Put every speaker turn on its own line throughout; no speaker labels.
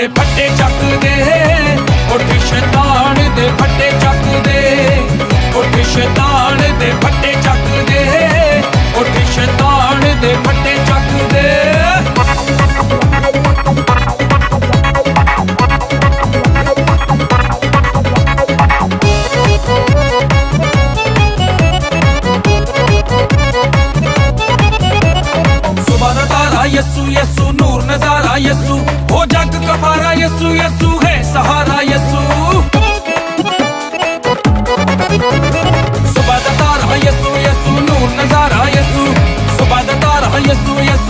ਦੇ ਫੱਟੇ ਚੱਕਦੇ ਉੱਠ ਸ਼ੈਤਾਨ ਦੇ ਫੱਟੇ ਚੱਕਦੇ ਉੱਠ ਸ਼ੈਤਾਨ ਦੇ ਫੱਟੇ ਚੱਕਦੇ ਉੱਠ ਸ਼ੈਤਾਨ ਦੇ ਫੱਟੇ ਚੱਕਦੇ ਯਸੂ ਯਸੂ ਨੂਰ ਨਜ਼ਾਰਾ ਯਸੂ यसु यसु है सहारा यसु सुबह तारा यसु यसु नूर नज़ारा यसु सुबह तारा यसु यसु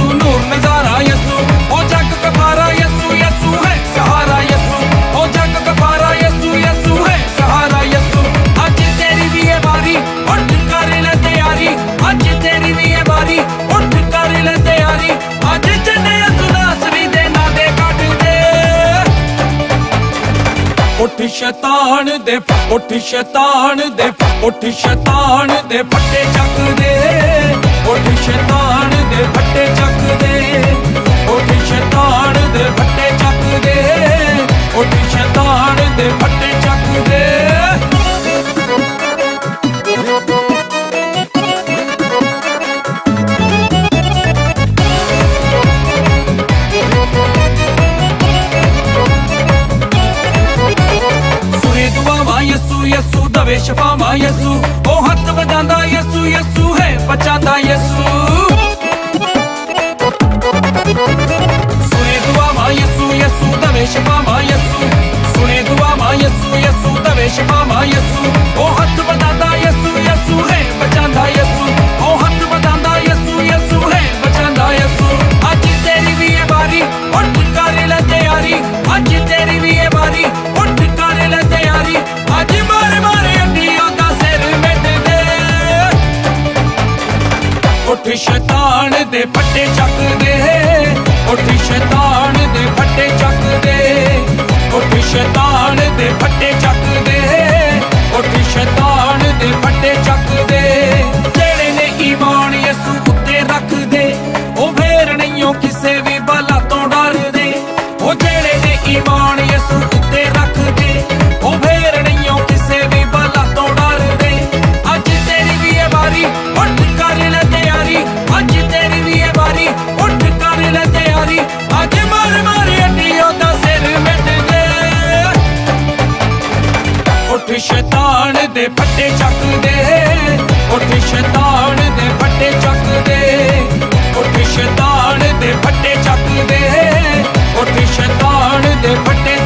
ਉੱਠ ਸ਼ੈਤਾਨ ਦੇ ਉੱਠ ਸ਼ੈਤਾਨ ਦੇ ਉੱਠ ਸ਼ੈਤਾਨ ਦੇ ਫੱਟੇ ਚੱਕ ਦੇ ਉੱਠ ਸ਼ੈਤਾਨ ਦੇ ਫੱਟੇ ਚੱਕ ਦੇ ਉੱਠ ਸ਼ੈਤਾਨ ਦੇ ਫੱਟੇ ਯਸੂ ਦਵੇ ਸ਼ਫਾਵਾ ਯਸੂ ਉਹ ਹੱਥ ਵਜਾਂਦਾ ਯਸੂ ਯਸੂ ਹੈ ਬਚਾਂਦਾ ਯਸੂ ਸੁਣੇ ਦੁਆਵਾ ਯਸੂ ਯਸੂ ਦਵੇ ਸ਼ਫਾਵਾ ਯਸੂ ਸੁਣੇ ਦੁਆਵਾ ਯਸੂ ਯਸੂ ਦਵੇ ਸ਼ਫਾਵਾ ਯਸੂ ਉਹ ਹੱਥ ਸ਼ੈਤਾਨ ਦੇ ਫੱਟੇ ਚੱਕਦੇ। ਉੱਠ ਸ਼ੈਤਾਨ ਦੇ ਫੱਟੇ ਚੱਕਦੇ। ਉੱਠ ਸ਼ੈਤਾਨ ਦੇ ਸ਼ੈਤਾਨ ਦੇ ਫੱਟੇ ਚੱਕਦੇ। ਉੱਠ ਸ਼ੈਤਾਨ ਦੇ ਫੱਟੇ ਚੱਕਦੇ। ਉੱਠ ਸ਼ੈਤਾਨ ਦੇ ਫੱਟੇ ਚੱਕਦੇ। ਉੱਠ ਸ਼ੈਤਾਨ ਦੇ ਫੱਟੇ